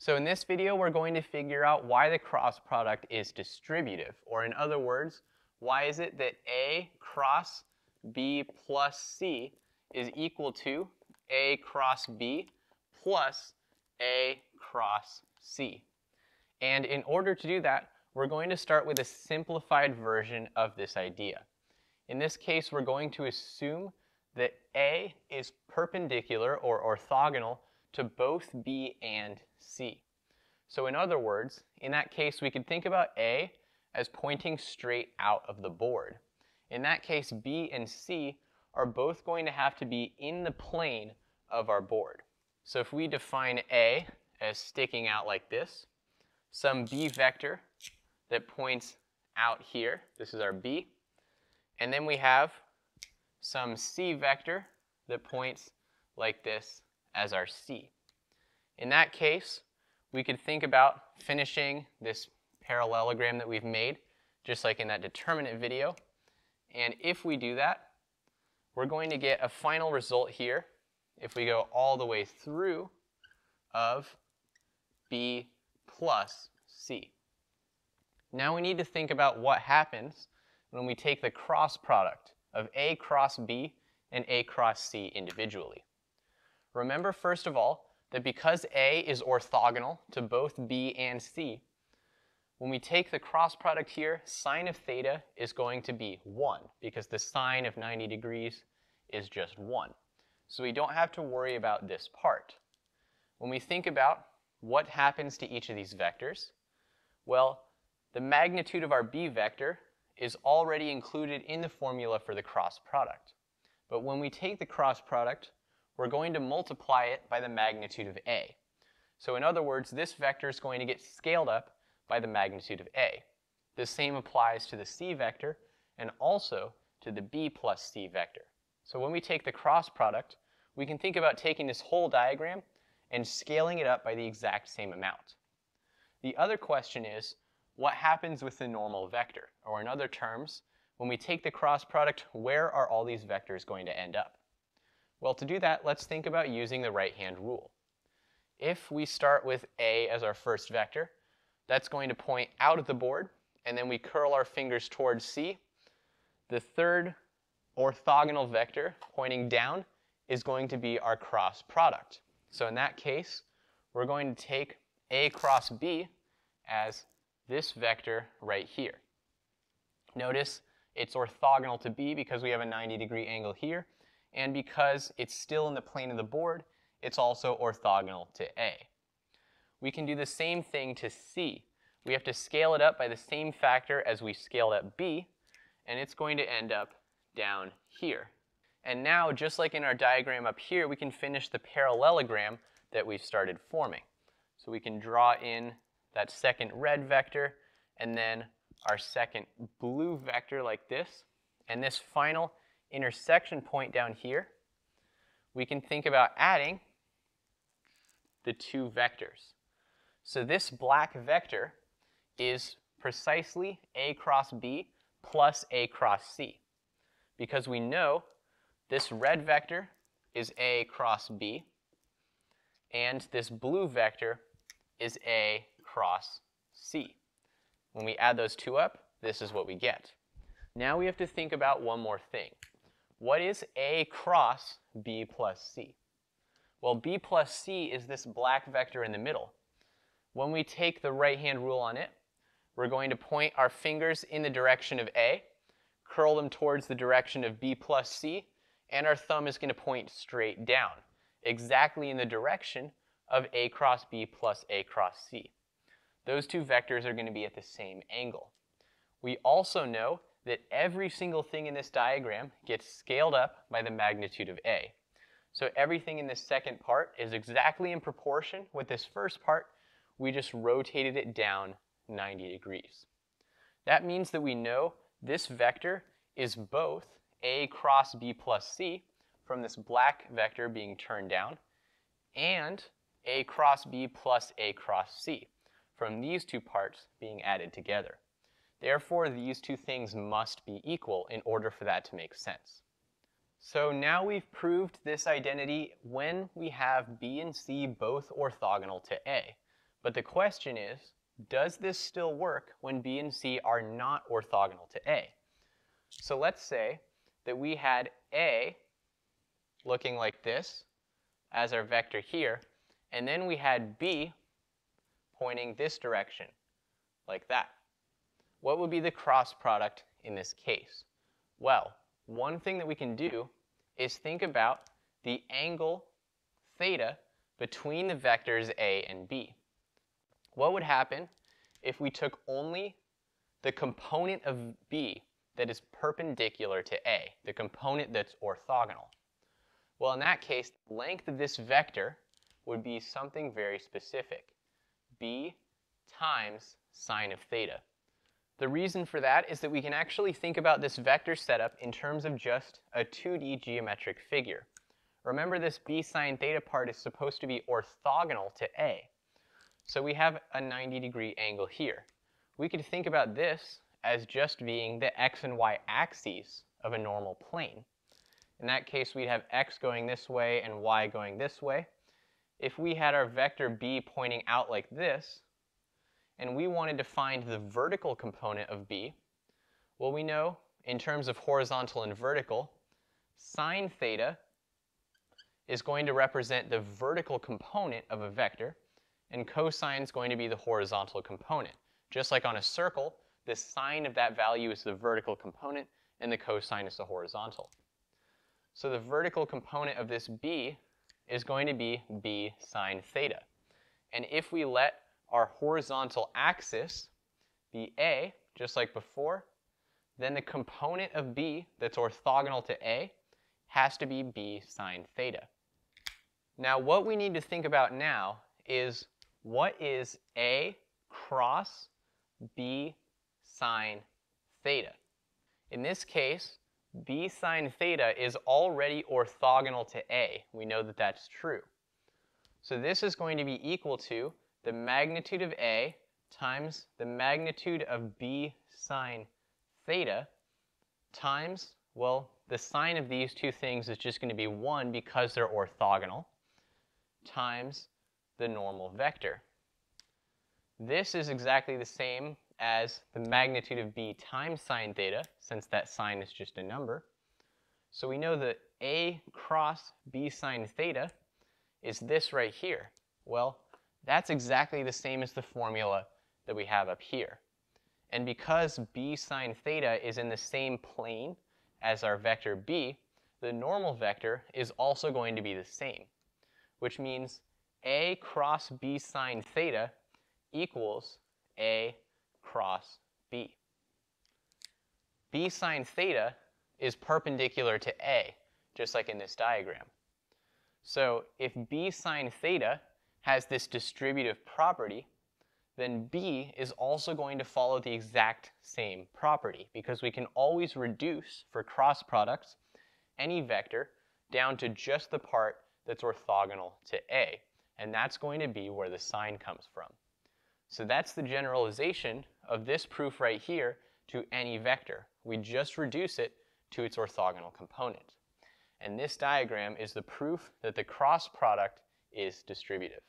So in this video, we're going to figure out why the cross product is distributive, or in other words, why is it that A cross B plus C is equal to A cross B plus A cross C. And in order to do that, we're going to start with a simplified version of this idea. In this case, we're going to assume that A is perpendicular or orthogonal to both B and C. So in other words, in that case, we could think about A as pointing straight out of the board. In that case, B and C are both going to have to be in the plane of our board. So if we define A as sticking out like this, some B vector that points out here, this is our B, and then we have some C vector that points like this as our C. In that case, we could think about finishing this parallelogram that we've made, just like in that determinant video. And if we do that, we're going to get a final result here, if we go all the way through, of B plus C. Now we need to think about what happens when we take the cross product of A cross B and A cross C individually. Remember, first of all, that because A is orthogonal to both B and C, when we take the cross product here, sine of theta is going to be 1 because the sine of 90 degrees is just 1. So we don't have to worry about this part. When we think about what happens to each of these vectors, well, the magnitude of our b vector is already included in the formula for the cross product. But when we take the cross product, we're going to multiply it by the magnitude of A. So in other words, this vector is going to get scaled up by the magnitude of A. The same applies to the C vector and also to the B plus C vector. So when we take the cross product, we can think about taking this whole diagram and scaling it up by the exact same amount. The other question is, what happens with the normal vector? Or in other terms, when we take the cross product, where are all these vectors going to end up? Well, to do that, let's think about using the right-hand rule. If we start with A as our first vector, that's going to point out of the board, and then we curl our fingers towards C. The third orthogonal vector pointing down is going to be our cross product. So in that case, we're going to take A cross B as this vector right here. Notice it's orthogonal to B because we have a 90 degree angle here, and because it's still in the plane of the board, it's also orthogonal to A. We can do the same thing to C. We have to scale it up by the same factor as we scaled up B, and it's going to end up down here. And now, just like in our diagram up here, we can finish the parallelogram that we've started forming. So we can draw in that second red vector, and then our second blue vector like this. And this final intersection point down here, we can think about adding the two vectors. So this black vector is precisely A cross B plus A cross C. Because we know this red vector is A cross B, and this blue vector is A cross C. When we add those two up, this is what we get. Now we have to think about one more thing. What is A cross B plus C? Well, B plus C is this black vector in the middle. When we take the right-hand rule on it, we're going to point our fingers in the direction of A, curl them towards the direction of B plus C, and our thumb is going to point straight down, exactly in the direction of A cross B plus A cross C. Those two vectors are going to be at the same angle. We also know that every single thing in this diagram gets scaled up by the magnitude of A. So everything in this second part is exactly in proportion with this first part. We just rotated it down 90 degrees. That means that we know this vector is both A cross B plus C from this black vector being turned down and A cross B plus A cross C from these two parts being added together. Therefore, these two things must be equal in order for that to make sense. So now we've proved this identity when we have B and C both orthogonal to A. But the question is, does this still work when B and C are not orthogonal to A? So let's say that we had A looking like this as our vector here, and then we had B pointing this direction, like that. What would be the cross product in this case? Well, one thing that we can do is think about the angle theta between the vectors A and B. What would happen if we took only the component of B that is perpendicular to A, the component that's orthogonal? Well, in that case, the length of this vector would be something very specific, b times sine of theta. The reason for that is that we can actually think about this vector setup in terms of just a 2D geometric figure. Remember this b sine theta part is supposed to be orthogonal to A. So we have a 90 degree angle here. We could think about this as just being the x and y axes of a normal plane. In that case, we'd have x going this way and y going this way. If we had our vector b pointing out like this, and we wanted to find the vertical component of b, well, we know in terms of horizontal and vertical, sine theta is going to represent the vertical component of a vector, and cosine is going to be the horizontal component. Just like on a circle, the sine of that value is the vertical component, and the cosine is the horizontal. So the vertical component of this b is going to be b sine theta. And if we let our horizontal axis the a, just like before, then the component of b that's orthogonal to a has to be b sine theta. Now what we need to think about now is what is a cross b sine theta? In this case, b sine theta is already orthogonal to a. We know that that's true. So this is going to be equal to the magnitude of a times the magnitude of b sine theta times, well, the sine of these two things is just going to be 1 because they're orthogonal, times the normal vector. This is exactly the same as the magnitude of b times sine theta, since that sine is just a number. So we know that a cross b sine theta is this right here. Well, that's exactly the same as the formula that we have up here. And because b sine theta is in the same plane as our vector b, the normal vector is also going to be the same, which means a cross b sine theta equals a cross b. b sine theta is perpendicular to a, just like in this diagram. So if b sine theta has this distributive property, then b is also going to follow the exact same property because we can always reduce, for cross products, any vector down to just the part that's orthogonal to a. And that's going to be where the sine comes from. So that's the generalization of this proof right here to any vector. We just reduce it to its orthogonal component. And this diagram is the proof that the cross product is distributive.